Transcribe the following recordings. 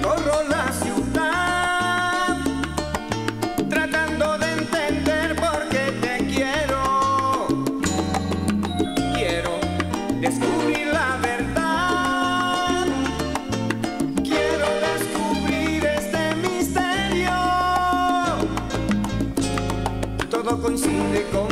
Recorro la ciudad tratando de entender por qué te quiero. Quiero descubrir la verdad. Quiero descubrir este misterio. Todo coincide con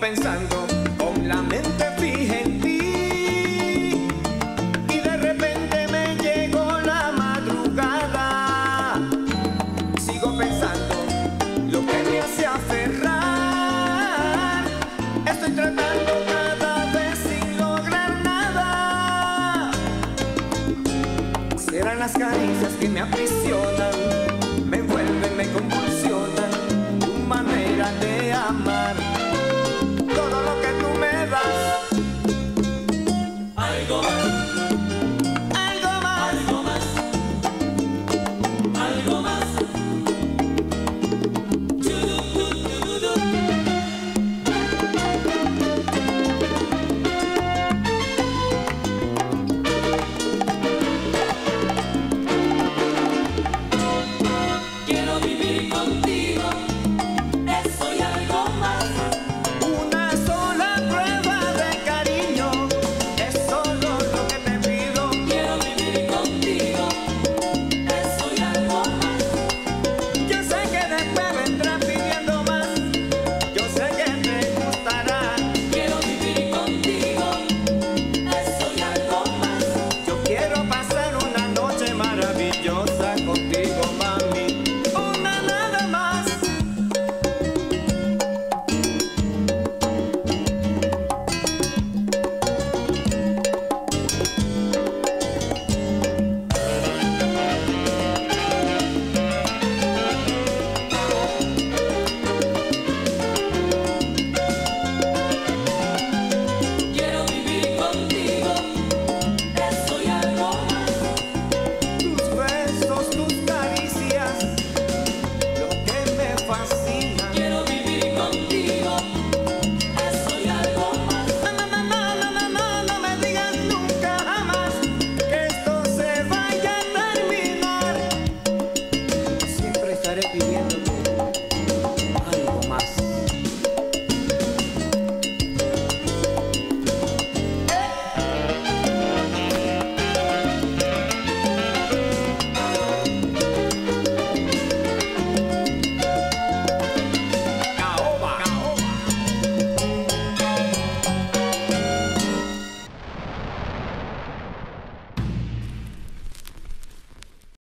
Pensando con la mente fija en ti y de repente me llegó la madrugada. Sigo pensando lo que me hace aferrar. Estoy tratando cada vez sin lograr nada. Serán las caricias que me aprisionan,